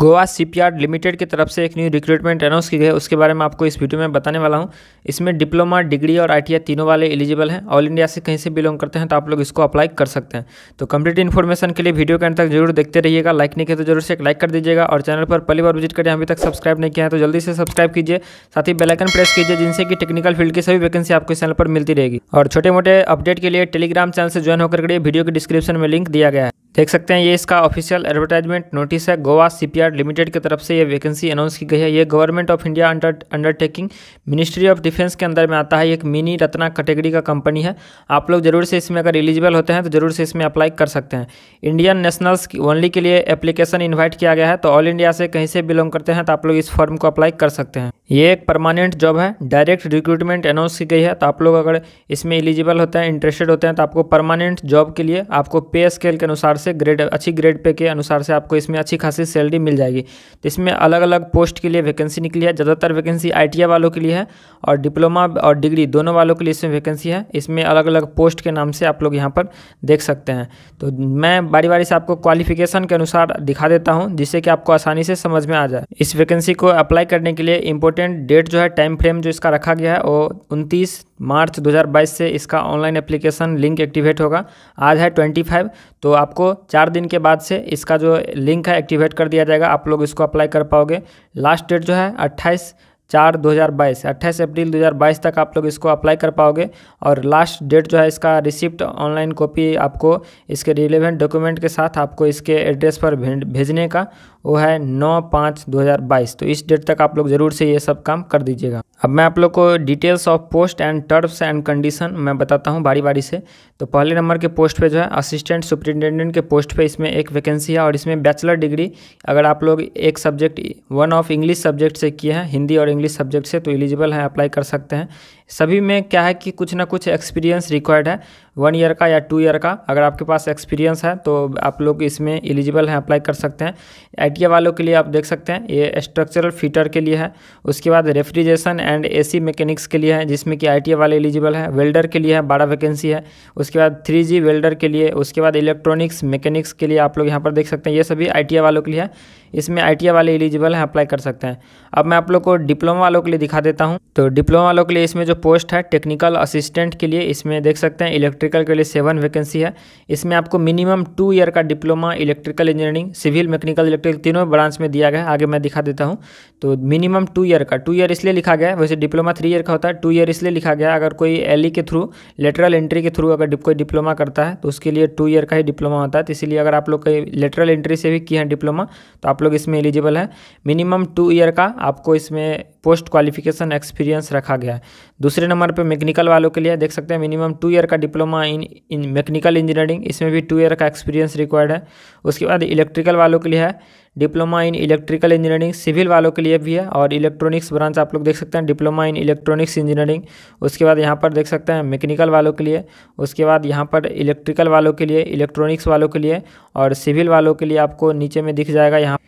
Goa shipyard limited की तरफ़ से एक न्यू रिक्रूटमेंट अनाउंस की गई है। उसके बारे में आपको इस वीडियो में बताने वाला हूँ। इसमें डिप्लोमा डिग्री और आईटीआई तीनों वाले एलिजिबल हैं। ऑल इंडिया से कहीं से बिलोंग करते हैं तो आप लोग इसको अप्लाई कर सकते हैं। तो कंप्लीट इन्फॉर्मेशन के लिए वीडियो के अंत तक ज़रूर देखते रहिएगा। लाइक नहीं किया तो ज़रूर से एक लाइक कर दीजिएगा और चैनल पर पहली बार विज़िट करें, अभी तक सब्सक्राइब नहीं किया है तो जल्दी से सब्सक्राइब कीजिए। साथ ही बेलाइकन प्रेस कीजिए जिनसे कि टेक्निकल फ़ील्ड की सभी वैकेंसी आपको इस चैनल पर मिलती रहेगी। और छोटे मोटे अपडेट के लिए टेलीग्राम चैनल से ज्वाइन होकर वीडियो के डिस्क्रिप्शन में लिंक दिया गया है। देख सकते हैं, ये इसका ऑफिशियल एडवर्टाइजमेंट नोटिस है। गोवा सीपीआर लिमिटेड की तरफ़ से ये वैकेंसी अनाउंस की गई है। ये government of India under undertaking ministry of defence के अंदर में आता है। एक मिनी रत्ना कैटेगरी का कंपनी है। आप लोग ज़रूर से इसमें अगर एलिजिबल होते हैं तो ज़रूर से इसमें अप्लाई कर सकते हैं। इंडियन नेशनल्स ओनली के लिए एप्लीकेशन इन्वाइट किया गया है तो ऑल इंडिया से कहीं से बिलोंग करते हैं तो आप लोग इस फॉर्म को अप्लाई कर सकते हैं। ये एक परमानेंट जॉब है डायरेक्ट रिक्रूटमेंट अनाउंस की गई है तो आप लोग अगर इसमें एलिजिबल होते हैं इंटरेस्टेड होते हैं तो आपको परमानेंट जॉब के लिए आपको पे स्केल के अनुसार से ग्रेड अच्छी ग्रेड पे के अनुसार से आपको इसमें अच्छी खासी सैलरी मिल जाएगी। तो इसमें अलग अलग पोस्ट के लिए वैकेंसी निकली है, ज़्यादातर वैकेंसी आई वालों के लिए है, और डिप्लोमा और डिग्री दोनों वालों के लिए इसमें वैकेंसी है। इसमें अलग अलग पोस्ट के नाम से आप लोग यहाँ पर देख सकते हैं। तो मैं बारी बारी से आपको क्वालिफिकेशन के अनुसार दिखा देता हूँ, जिससे कि आपको आसानी से समझ में आ जाए। इस वैकेंसी को अप्लाई करने के लिए इंपॉर्टेंट डेट जो है टाइम फ्रेम जो इसका रखा गया है, वो उनतीस मार्च 2022 से इसका ऑनलाइन एप्लीकेशन लिंक एक्टिवेट होगा। आज है 25 तो आपको चार दिन के बाद से इसका जो लिंक है एक्टिवेट कर दिया जाएगा। आप लोग इसको अप्लाई कर पाओगे। लास्ट डेट जो है, अट्ठाईस चार दो हज़ार बाईस, अट्ठाईस अप्रैल दो हज़ार बाईस तक आप लोग इसको अप्लाई कर पाओगे और लास्ट डेट जो है इसका रिसिप्ट ऑनलाइन कॉपी आपको इसके रिलेवेंट डॉक्यूमेंट के साथ आपको इसके एड्रेस पर भेजने का, वो है नौ पाँच दो हज़ार बाईस। तो इस डेट तक आप लोग ज़रूर से ये सब काम कर दीजिएगा। अब मैं आप लोग को details of post and terms and condition मैं बताता हूँ बारी बारी से। तो पहले नंबर के पोस्ट पे जो है असिस्टेंट सुपरिटेंडेंट के पोस्ट पे इसमें एक वैकेंसी है और इसमें बैचलर डिग्री अगर आप लोग एक subject one of English subject से किए हैं, हिंदी और इंग्लिश सब्जेक्ट से तो एलिजिबल हैं अप्लाई कर सकते हैं। सभी में क्या है कि कुछ ना कुछ एक्सपीरियंस रिक्वायर्ड है। वन ईयर का या टू ईयर का अगर आपके पास एक्सपीरियंस है तो आप लोग इसमें एलिजिबल हैं अप्लाई कर सकते हैं। आई वालों के लिए आप देख सकते हैं, ये स्ट्रक्चरल फीटर के लिए है। उसके बाद रेफ्रिजरेशन एंड एसी मैकेनिक्स के लिए है, जिसमें कि आई वाले एलिजिबल है। वेल्डर के लिए है, बारह वैकेंसी है। उसके बाद थ्री वेल्डर के लिए, उसके बाद इलेक्ट्रॉनिक्स मैकेनिक्स के लिए आप लोग यहाँ पर देख सकते हैं, ये सभी आई वालों के लिए है। इसमें आईटीआई वाले एलिजिबल हैं अप्लाई कर सकते हैं। अब मैं आप लोग को डिप्लोमा वालों के लिए दिखा देता हूँ। तो डिप्लोमा वालों के लिए इसमें जो पोस्ट है टेक्निकल असिस्टेंट के लिए, इसमें देख सकते हैं इलेक्ट्रिकल के लिए सेवन वैकेंसी है। इसमें आपको मिनिमम टू ईयर का diploma electrical engineering civil mechanical electrical तीनों ब्रांच में दिया गया आगे मैं दिखा देता हूँ। तो मिनिमम टू ईयर का टू ईयर इसलिए लिखा गया वैसे डिप्लोमा थ्री ईयर का होता है टू ईयर इसलिए लिखा गया अगर कोई एल e के थ्रू लेटरल एंट्री के थ्रू अगर कोई डिप्लोमा करता है तो उसके लिए टू ईयर का ही डिप्लोमा होता है। तो इसीलिए अगर आप लोग कहीं लेटरल एंट्री से भी किए हैं डिप्लोमा तो आप लोग इसमें एलिजिबल है। मिनिमम टू ईयर का आपको इसमें पोस्ट क्वालिफिकेशन एक्सपीरियंस रखा गया है। दूसरे नंबर पे मैकेनिकल वालों के लिए देख सकते हैं मिनिमम टू ईयर का diploma in in mechanical engineering इसमें भी टू ईयर का एक्सपीरियंस रिक्वायर्ड है। उसके बाद इलेक्ट्रिकल वालों के लिए है diploma in electrical engineering civil वालों के लिए भी है, और इलेक्ट्रॉनिक्स ब्रांच आप लोग देख सकते हैं डिप्लोमा इन इलेक्ट्रॉनिक्स इंजीनियरिंग उसके बाद यहाँ पर देख सकते हैं मैकेनिकल वालों के लिए, उसके बाद यहाँ पर इलेक्ट्रिकल वालों के लिए इलेक्ट्रॉनिक्स वालों के लिए, और सिविल वालों के लिए आपको नीचे में दिख जाएगा यहाँ।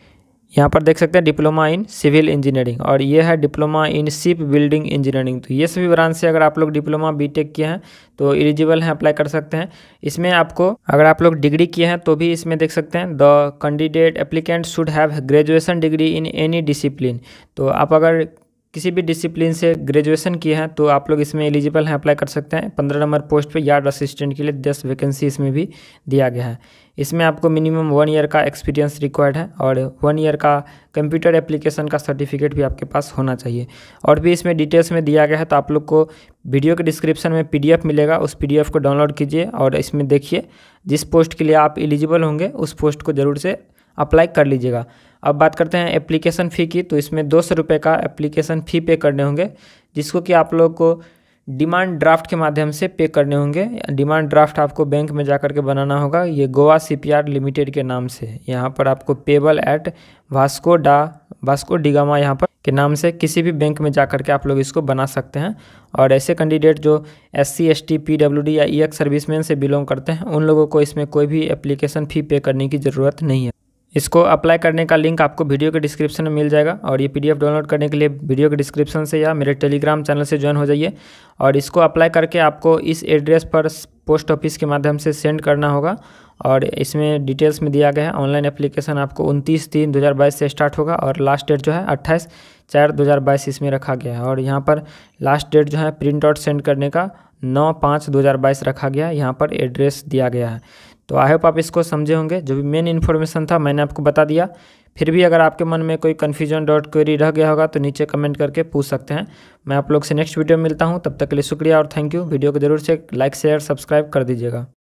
यहाँ पर देख सकते हैं डिप्लोमा इन सिविल इंजीनियरिंग और ये है diploma in ship building engineering. तो ये सभी ब्रांच से अगर आप लोग डिप्लोमा बीटेक किए हैं तो एलिजिबल हैं, अप्लाई कर सकते हैं। इसमें आपको अगर आप लोग डिग्री किए हैं तो भी इसमें देख सकते हैं, the candidate applicant should have graduation degree in any discipline. तो आप अगर किसी भी डिसिप्लिन से ग्रेजुएशन किए हैं तो आप लोग इसमें एलिजिबल हैं अप्लाई कर सकते हैं। पंद्रह नंबर पोस्ट पे यार्ड असिस्टेंट के लिए दस वैकेंसी इसमें भी दिया गया है। इसमें आपको मिनिमम वन ईयर का एक्सपीरियंस रिक्वायर्ड है और वन ईयर का कंप्यूटर एप्लीकेशन का सर्टिफिकेट भी आपके पास होना चाहिए। और भी इसमें डिटेल्स में दिया गया है तो आप लोग को वीडियो के डिस्क्रिप्शन में पीडीएफ मिलेगा, उस पीडीएफ को डाउनलोड कीजिए और इसमें देखिए, जिस पोस्ट के लिए आप एलिजिबल होंगे, उस पोस्ट को ज़रूर से अप्लाई कर लीजिएगा। अब बात करते हैं एप्लीकेशन फ़ी की तो इसमें दो सौ रुपये का एप्लीकेशन फ़ी पे करने होंगे, जिसको कि आप लोग को डिमांड ड्राफ्ट के माध्यम से पे करने होंगे। डिमांड ड्राफ्ट आपको बैंक में जा कर के बनाना होगा। ये गोवा सीपीआर लिमिटेड के नाम से। यहाँ पर आपको पेबल एट वास्को डा वास्को डिगामा यहाँ पर के नाम से किसी भी बैंक में जा कर के आप लोग इसको बना सकते हैं। और ऐसे कैंडिडेट जो S C S T P W D या ई एक्स सर्विसमैन से बिलोंग करते हैं, उन लोगों को इसमें कोई भी एप्लीकेशन फ़ी पे करने की ज़रूरत नहीं है। इसको अप्लाई करने का लिंक आपको वीडियो के डिस्क्रिप्शन में मिल जाएगा और ये पीडीएफ डाउनलोड करने के लिए वीडियो के डिस्क्रिप्शन से या मेरे टेलीग्राम चैनल से ज्वाइन हो जाइए और इसको अप्लाई करके आपको इस एड्रेस पर पोस्ट ऑफ़िस के माध्यम से सेंड करना होगा और इसमें डिटेल्स में दिया गया है। ऑनलाइन एप्लीकेशन आपको उनतीस तीन दो से स्टार्ट होगा और लास्ट डेट जो है अट्ठाईस चार दो इसमें रखा गया है और यहाँ पर लास्ट डेट जो है प्रिंट आउट सेंड करने का नौ पाँच दो रखा गया है। यहाँ पर एड्रेस दिया गया है। तो आई होप आप इसको समझे होंगे। जो भी मेन इन्फॉर्मेशन था, मैंने आपको बता दिया। फिर भी अगर आपके मन में कोई कन्फ्यूज़न डॉट क्वेरी रह गया होगा तो नीचे कमेंट करके पूछ सकते हैं। मैं आप लोग से नेक्स्ट वीडियो मिलता हूँ। तब तक के लिए शुक्रिया और थैंक यू वीडियो को ज़रूर से लाइक शेयर सब्सक्राइब कर दीजिएगा।